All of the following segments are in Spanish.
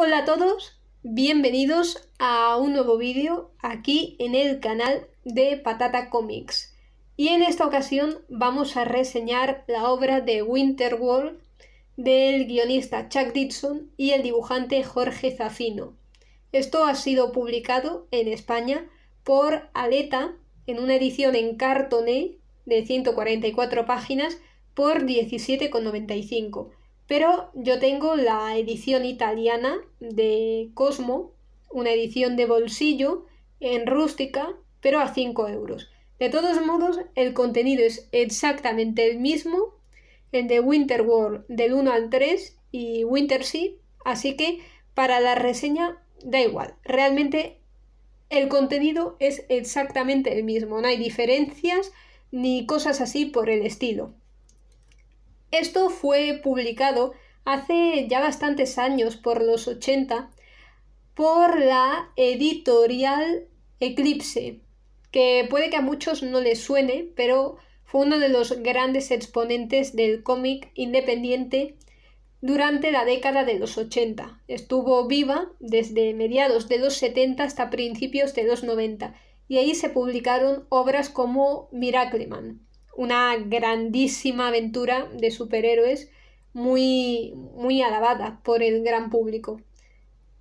Hola a todos, bienvenidos a un nuevo vídeo aquí en el canal de Patata Comics. Y en esta ocasión vamos a reseñar la obra de Winterworld del guionista Chuck Dixon y el dibujante Jorge Zafino. Esto ha sido publicado en España por Aleta en una edición en cartoné de 144 páginas por 17,95 pero yo tengo la edición italiana de Cosmo, una edición de bolsillo en rústica, pero a 5 euros. De todos modos, el contenido es exactamente el mismo, el de Winter World del 1 al 3 y Winter Sea, así que para la reseña da igual. Realmente el contenido es exactamente el mismo, no hay diferencias ni cosas así por el estilo. Esto fue publicado hace ya bastantes años, por los 80, por la editorial Eclipse, que puede que a muchos no les suene, pero fue uno de los grandes exponentes del cómic independiente durante la década de los 80. Estuvo viva desde mediados de los 70 hasta principios de los 90 y ahí se publicaron obras como Miracleman, una grandísima aventura de superhéroes muy, muy alabada por el gran público.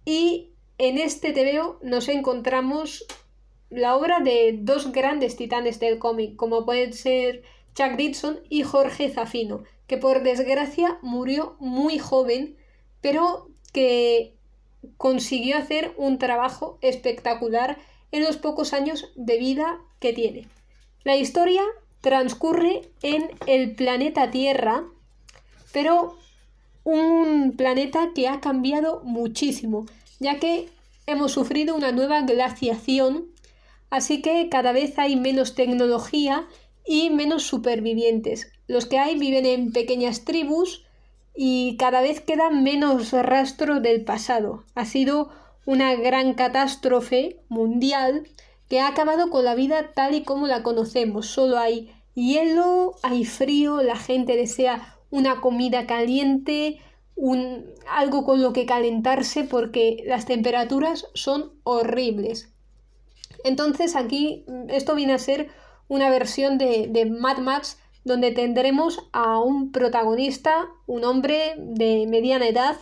Y en este TVO nos encontramos la obra de dos grandes titanes del cómic, como pueden ser Chuck Dixon y Jorge Zafino, que por desgracia murió muy joven, pero que consiguió hacer un trabajo espectacular en los pocos años de vida que tiene. La historia transcurre en el planeta Tierra, pero un planeta que ha cambiado muchísimo, ya que hemos sufrido una nueva glaciación, así que cada vez hay menos tecnología y menos supervivientes. Los que hay viven en pequeñas tribus y cada vez queda menos rastro del pasado. Ha sido una gran catástrofe mundial que ha acabado con la vida tal y como la conocemos. Solo hay hielo, hay frío, la gente desea una comida caliente, un, algo con lo que calentarse porque las temperaturas son horribles. Entonces aquí esto viene a ser una versión de, de Mad Max donde tendremos a un protagonista, un hombre de mediana edad,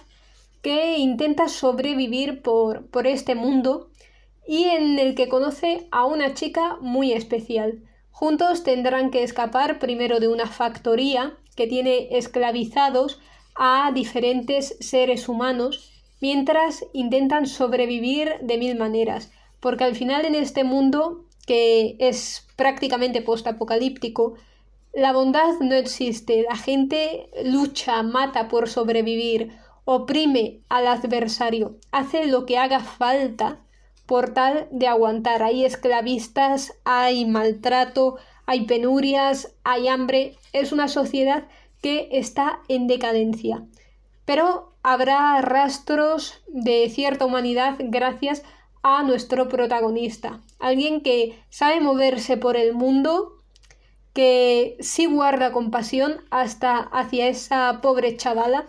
que intenta sobrevivir por, por este mundo y en el que conoce a una chica muy especial. Juntos tendrán que escapar primero de una factoría que tiene esclavizados a diferentes seres humanos mientras intentan sobrevivir de mil maneras, porque al final en este mundo que es prácticamente postapocalíptico, la bondad no existe, la gente lucha, mata por sobrevivir, oprime al adversario, hace lo que haga falta por tal de aguantar. Hay esclavistas, hay maltrato, hay penurias, hay hambre. Es una sociedad que está en decadencia. Pero habrá rastros de cierta humanidad gracias a nuestro protagonista. Alguien que sabe moverse por el mundo, que sí guarda compasión hasta hacia esa pobre chavala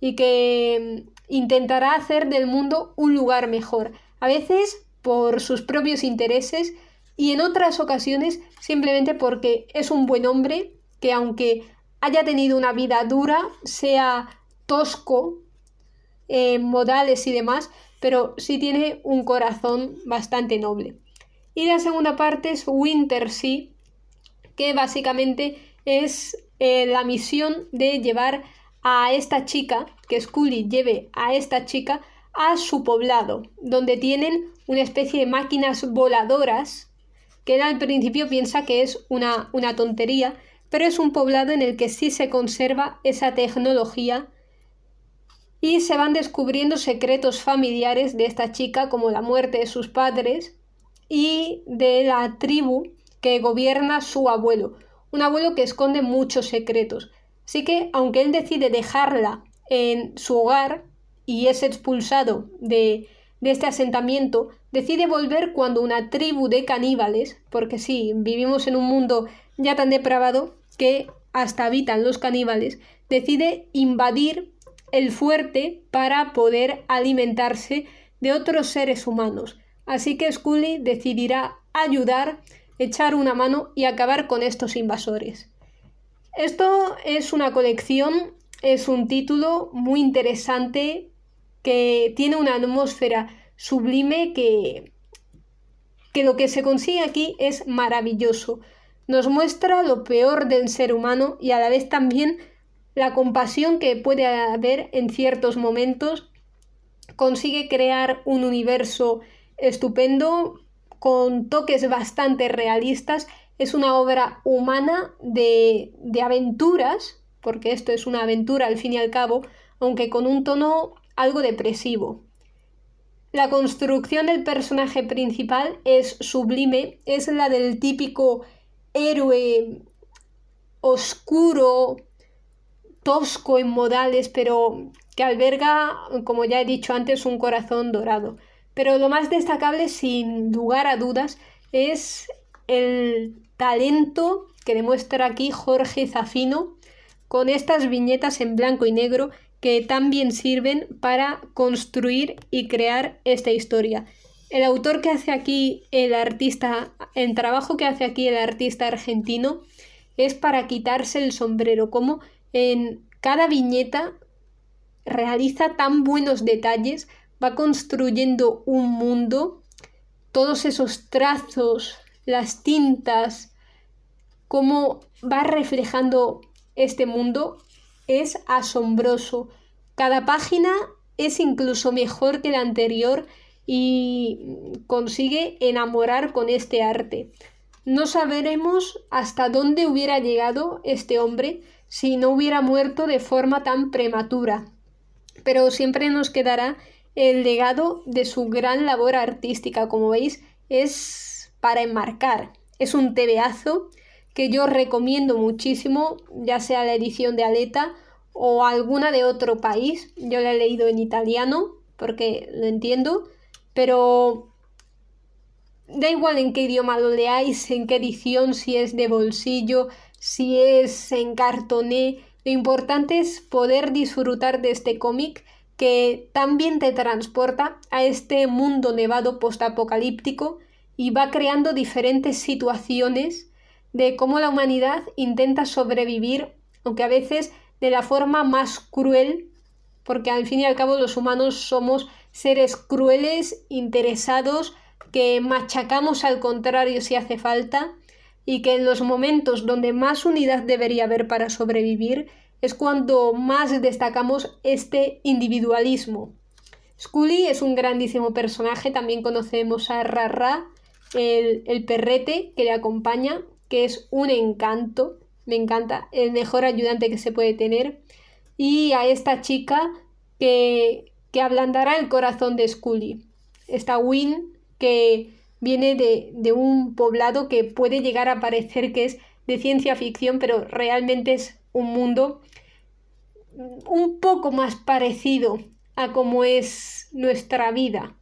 y que intentará hacer del mundo un lugar mejor a veces por sus propios intereses y en otras ocasiones simplemente porque es un buen hombre que aunque haya tenido una vida dura, sea tosco en modales y demás, pero sí tiene un corazón bastante noble. Y la segunda parte es Winter Sea, que básicamente es eh, la misión de llevar a esta chica, que Scully lleve a esta chica a su poblado, donde tienen una especie de máquinas voladoras, que él al principio piensa que es una, una tontería, pero es un poblado en el que sí se conserva esa tecnología y se van descubriendo secretos familiares de esta chica, como la muerte de sus padres y de la tribu que gobierna su abuelo, un abuelo que esconde muchos secretos. Así que, aunque él decide dejarla en su hogar, y es expulsado de, de este asentamiento, decide volver cuando una tribu de caníbales, porque sí, vivimos en un mundo ya tan depravado que hasta habitan los caníbales, decide invadir el fuerte para poder alimentarse de otros seres humanos. Así que Scully decidirá ayudar, echar una mano y acabar con estos invasores. Esto es una colección, es un título muy interesante que tiene una atmósfera sublime que, que lo que se consigue aquí es maravilloso. Nos muestra lo peor del ser humano y a la vez también la compasión que puede haber en ciertos momentos. Consigue crear un universo estupendo con toques bastante realistas. Es una obra humana de, de aventuras, porque esto es una aventura al fin y al cabo, aunque con un tono algo depresivo. La construcción del personaje principal es sublime, es la del típico héroe oscuro, tosco en modales, pero que alberga, como ya he dicho antes, un corazón dorado. Pero lo más destacable, sin lugar a dudas, es el talento que demuestra aquí Jorge Zafino con estas viñetas en blanco y negro que también sirven para construir y crear esta historia. El autor que hace aquí el artista, el trabajo que hace aquí el artista argentino es para quitarse el sombrero, como en cada viñeta realiza tan buenos detalles, va construyendo un mundo, todos esos trazos, las tintas, cómo va reflejando este mundo, es asombroso. Cada página es incluso mejor que la anterior y consigue enamorar con este arte. No sabremos hasta dónde hubiera llegado este hombre si no hubiera muerto de forma tan prematura, pero siempre nos quedará el legado de su gran labor artística. Como veis, es para enmarcar. Es un tebeazo que yo recomiendo muchísimo, ya sea la edición de Aleta o alguna de otro país. Yo la he leído en italiano porque lo entiendo pero da igual en qué idioma lo leáis, en qué edición, si es de bolsillo, si es en cartoné, lo importante es poder disfrutar de este cómic que también te transporta a este mundo nevado postapocalíptico y va creando diferentes situaciones de cómo la humanidad intenta sobrevivir, aunque a veces de la forma más cruel, porque al fin y al cabo los humanos somos seres crueles, interesados, que machacamos al contrario si hace falta, y que en los momentos donde más unidad debería haber para sobrevivir es cuando más destacamos este individualismo. Scully es un grandísimo personaje, también conocemos a Rara, el, el perrete que le acompaña, que es un encanto, me encanta, el mejor ayudante que se puede tener, y a esta chica que que ablandará el corazón de Scully. Esta Win que viene de, un poblado que puede llegar a parecer que es de ciencia ficción, pero realmente es un mundo un poco más parecido a como es nuestra vida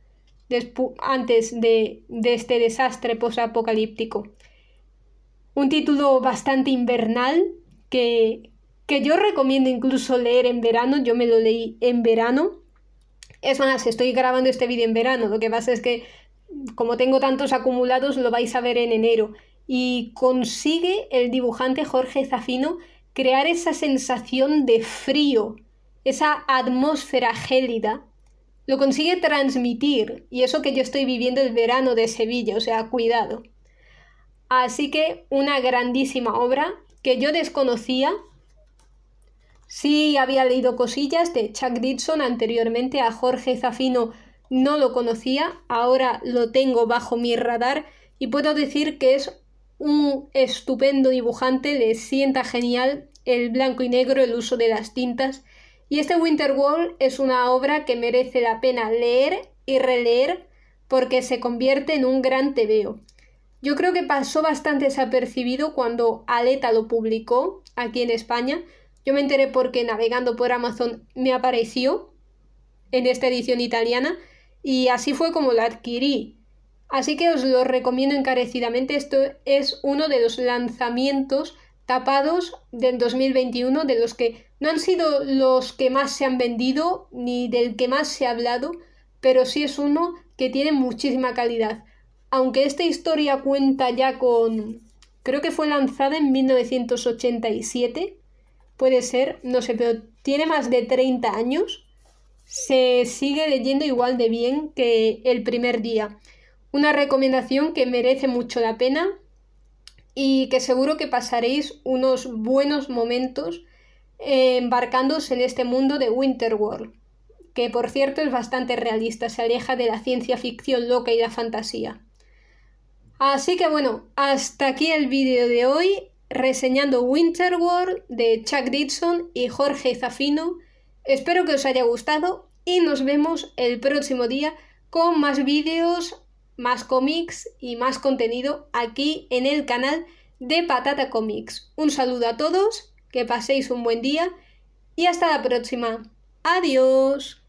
antes de, de este desastre posapocalíptico. Un título bastante invernal que, que yo recomiendo incluso leer en verano, yo me lo leí en verano es más, estoy grabando este vídeo en verano, lo que pasa es que como tengo tantos acumulados lo vais a ver en enero. Y consigue el dibujante Jorge Zafino crear esa sensación de frío, esa atmósfera gélida. Lo consigue transmitir, y eso que yo estoy viviendo el verano de Sevilla, o sea, cuidado. Así que una grandísima obra que yo desconocía Sí había leído cosillas de Chuck Dixon anteriormente, a Jorge Zafino no lo conocía, ahora lo tengo bajo mi radar y puedo decir que es un estupendo dibujante, le sienta genial el blanco y negro, el uso de las tintas. Y este Winter Wall es una obra que merece la pena leer y releer porque se convierte en un gran tebeo. Yo creo que pasó bastante desapercibido cuando Aleta lo publicó aquí en España, yo me enteré porque navegando por Amazon me apareció en esta edición italiana y así fue como lo adquirí. Así que os lo recomiendo encarecidamente. Esto es uno de los lanzamientos tapados del 2021, de los que no han sido los que más se han vendido ni del que más se ha hablado, pero sí es uno que tiene muchísima calidad. Aunque esta historia cuenta ya con... creo que fue lanzada en 1987, puede ser, no sé, pero tiene más de 30 años, se sigue leyendo igual de bien que el primer día. Una recomendación que merece mucho la pena y que seguro que pasaréis unos buenos momentos embarcándose en este mundo de Winterworld, que por cierto es bastante realista, se aleja de la ciencia ficción loca y la fantasía. Así que bueno, hasta aquí el vídeo de hoy reseñando Winterworld de Chuck Dixon y Jorge Zafino. Espero que os haya gustado y nos vemos el próximo día con más vídeos, más cómics y más contenido aquí en el canal de Patata Comics. Un saludo a todos, que paséis un buen día y hasta la próxima. Adiós.